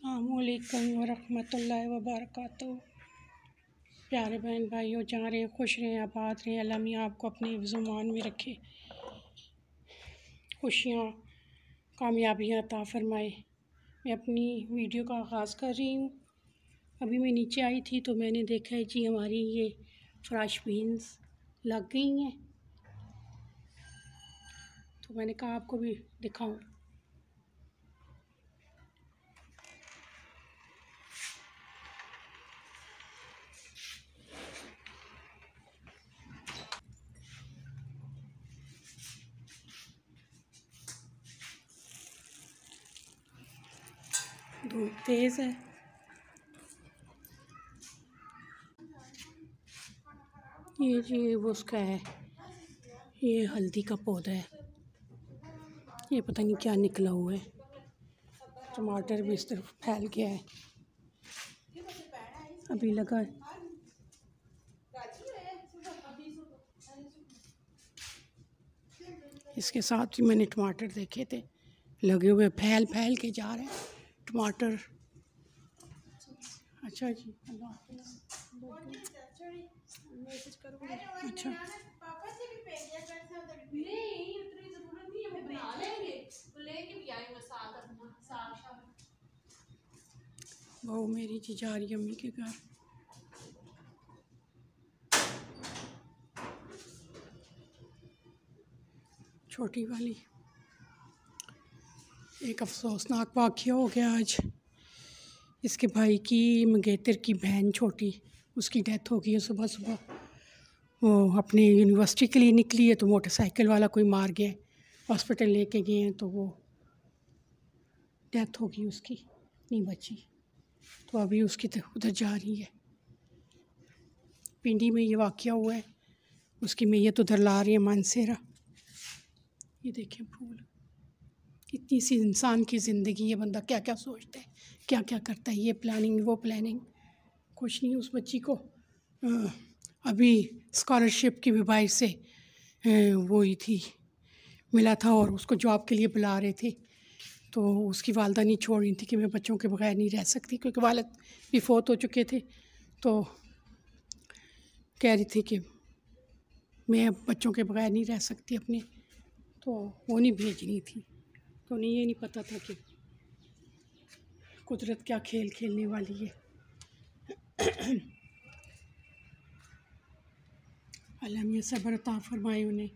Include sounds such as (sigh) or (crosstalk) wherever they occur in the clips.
अल्लाम वरहमतुल्लाहि वबरकातुहू प्यारे बहन भाइयों जा रहे हैं खुश रहें, आबाद रहें, अल्लाह मियाँ आपको अपने जुमान में रखे। खुशियाँ, कामयाबियाँ ता फरमाए। मैं अपनी वीडियो का आगाज़ कर रही हूँ। अभी मैं नीचे आई थी तो मैंने देखा है, जी हमारी ये फ्राश बीन्स लग गई हैं। तो मैंने कहा, आपको भी दिखाऊँ। धूप तेज़ है। ये जी, वो उसका है। ये हल्दी का पौधा है। ये पता नहीं क्या निकला हुआ है। टमाटर भी इस तरफ़ फैल गया है। अभी लगा इसके साथ ही मैंने टमाटर देखे थे। लगे हुए फैल फैल के जा रहे हैं। टमाटर। अच्छा जी। अच्छा। बहू मेरी जी जा रही अम्मी के घर। छोटी वाली। एक अफसोसनाक वाक्य हो गया आज। इसके भाई की मंगेतर की बहन छोटी, उसकी डेथ हो गई है सुबह सुबह वो अपने यूनिवर्सिटी के लिए निकली है तो मोटरसाइकिल वाला कोई मार गया, हॉस्पिटल लेके गए हैं तो वो डेथ हो गई उसकी नहीं बची तो अभी उसकी उधर जा रही है। पिंडी में ये वाक़ हुआ है, उसकी मैयत उधर ला रही है मानसेरा। ये देखें फूल इतनी सी इंसान की ज़िंदगी, ये बंदा क्या क्या सोचता है क्या क्या करता है, ये प्लानिंग वो प्लानिंग कुछ नहीं, उस बच्ची को अभी स्कॉलरशिप की भी से वो ही थी, मिला था और उसको जॉब के लिए बुला रहे थे। तो उसकी वालदा नहीं छोड़ रही थी कि मैं बच्चों के बगैर नहीं रह सकती, क्योंकि वालद भी फोत हो चुके थे। तो कह रही थी कि मैं अब बच्चों के बगैर नहीं रह सकती अपने तो वो नहीं भेजनी थी। तो उन्हें ये नहीं पता था कि कुदरत क्या खेल खेलने वाली है। अल्लाह ये सब्र फरमाए उन्हें।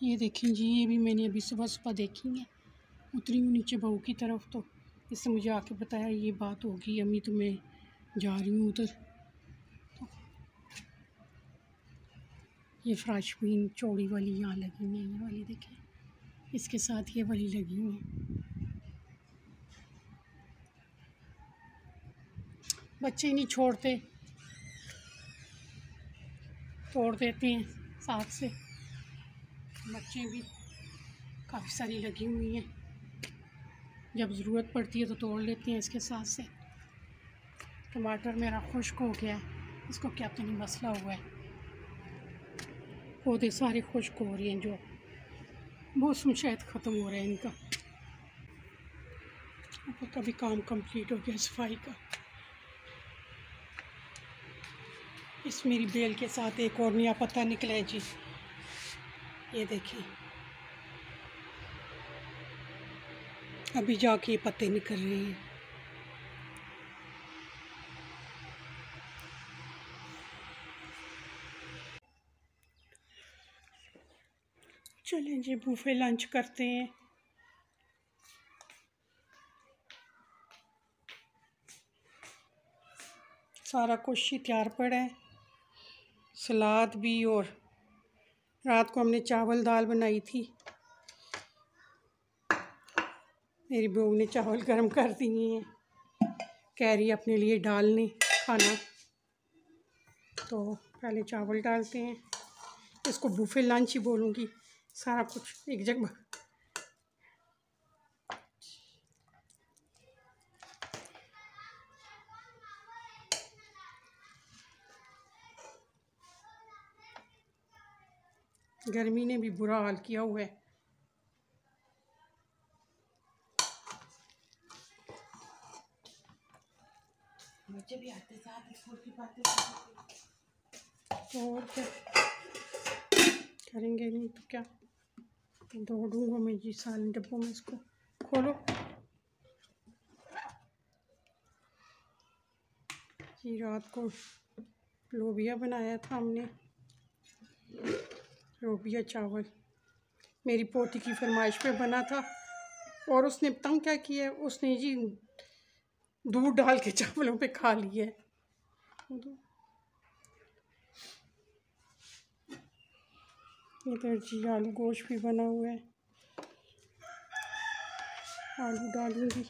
ये देखें जी, ये भी मैंने अभी सुबह सुबह देखी है। उतरी हूँ नीचे बहू की तरफ़ तो इससे मुझे आके बताया, ये बात होगी, अम्मी तो मैं जा रही हूँ उधर। ये फ्राश बीन चौड़ी वाली, यहाँ लगी हुई है, ये वाली देखें। इसके साथ ये वाली लगी हुई है। बच्चे नहीं छोड़ते, तोड़ देते हैं साथ से। बच्चे भी काफ़ी सारी लगी हुई हैं। जब ज़रूरत पड़ती है तो तोड़ लेते हैं इसके साथ से। टमाटर मेरा खुश्क हो गया है। इसको क्या तो नहीं मसला हुआ है। पौधे सारे खुश्क हो रहे हैं जो। मौसम शायद ख़त्म हो रहा है इनका। कभी काम कंप्लीट हो गया सफ़ाई का। इस मेरी बेल के साथ एक और नया पत्ता निकला है जी। ये देखिए। अभी जाके ये पत्ते निकल रहे हैं। चलें जी बूफे लंच करते हैं। सारा कुछ ही तैयार पड़ा है। सलाद भी और रात को हमने चावल दाल बनाई थी। मेरी बहू ने चावल गर्म कर दिए हैं। कह रही अपने लिए डालने खाना। तो पहले चावल डालते हैं। इसको बूफे लंच ही बोलूँगी। सारा कुछ एक जगह गर्मी ने भी बुरा हाल किया हुआ है। भी आते साथ की और क्या? करेंगे नहीं तो क्या? दौड़ूँगा मैं जी सारे डब्बों में इसको खोलो। जी रात को लोबिया बनाया था हमने लोबिया चावल। मेरी पोती की फरमाइश पे बना था और उसने बताऊँ क्या किया उसने जी दूध डाल के (laughs) चावलों पे खा लिया इधर जी आलू गोश्त भी बना हुआ है। आलू डालूँगी।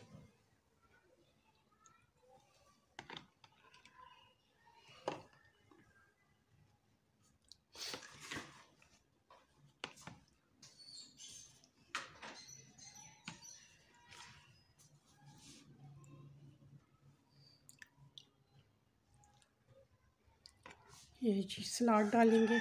ये जी सलाद डालेंगे।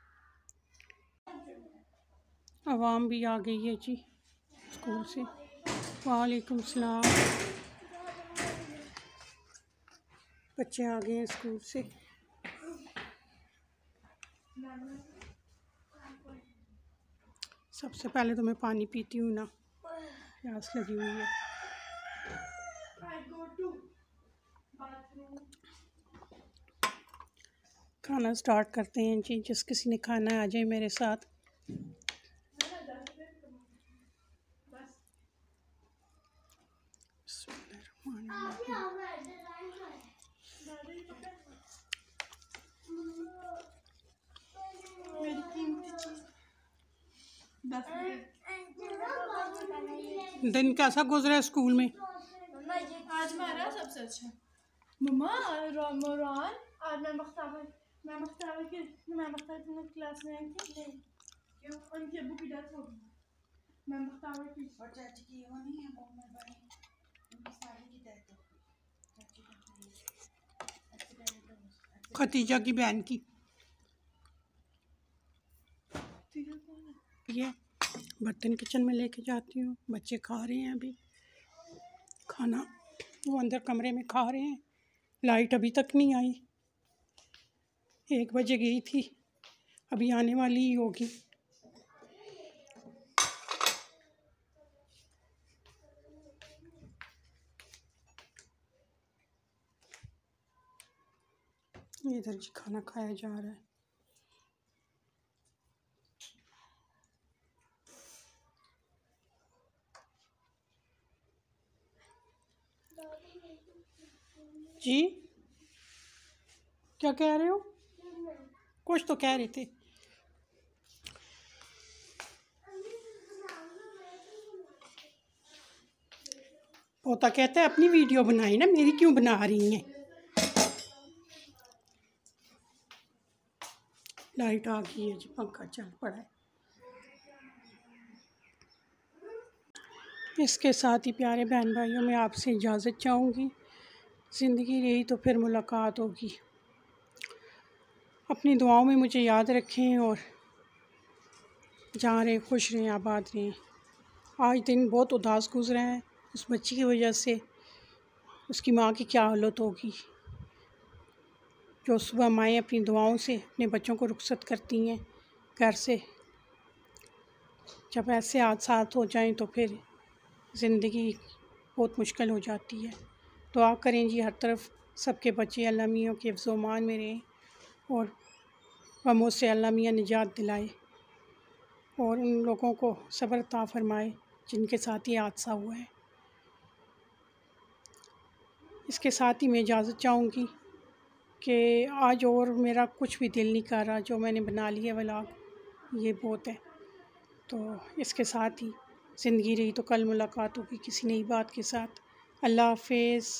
आवाम भी आ गई है जी, स्कूल से। वालेकुम सलाम। बच्चे आ गए हैं स्कूल से। सबसे पहले तो मैं पानी पीती हूँ ना, प्यास लगी हुई है। खाना स्टार्ट करते हैं जी, जिस किसी ने खाना आ जाए मेरे साथ। दिन कैसा गुजरा है स्कूल में? आज मेरा सबसे अच्छा। मम्मा मोरान आज मैं मैं की मैं क्लास में आई थी। क्यों? उनकी अबू की डेथ हो गई। मैं की और चाची की वो नहीं है वो मैं उनकी साली की डेथ हो गई। चाची की एक्सीडेंट खतीजा की बहन की। ये बर्तन किचन में लेके जाती हूँ। बच्चे खा रहे हैं अभी। खाना, वो अंदर कमरे में खा रहे हैं। लाइट अभी तक नहीं आई। एक बजे गई थी। अभी आने वाली ही होगी। इधर जी खाना खाया जा रहा है। जी? क्या कह रहे हो? कुछ तो कह रहे थे। पोता कहता है, अपनी वीडियो बनाई ना, मेरी क्यों बना रही हैं? लाइट आ गई है जी, पंखा चल पड़ा है। इसके साथ ही प्यारे बहन भाइयों मैं आपसे इजाज़त चाहूँगी। ज़िंदगी रही तो फिर मुलाकात होगी। अपनी दुआओं में मुझे याद रखें और जहाँ रहें, खुश रहें, आबाद रहें। आज दिन बहुत उदास गुजरा है। उस बच्ची की वजह से उसकी माँ की क्या हालत होगी? जो सुबह माएँ अपनी दुआओं से अपने बच्चों को रुखसत करती हैं, घर से जब ऐसे हादसा हो जाएँ तो फिर ज़िंदगी बहुत मुश्किल हो जाती है। दुआ करें जी हर तरफ़ सबके बच्चे अल्लाह मियों के अफ्जोमान में रहें और गमों से अल्लाह निजात दिलाए और उन लोगों को सब्र ता फरमाए जिनके साथ ये हादसा हुआ है। इसके साथ ही मैं इजाज़त चाहूँगी कि आज और मेरा कुछ भी दिल नहीं कर रहा, जो मैंने बना लिया व्लॉग, ये बहुत है। तो इसके साथ ही ज़िंदगी रही तो कल मुलाकात होगी किसी नई बात के साथ। अल्लाह हाफिज़।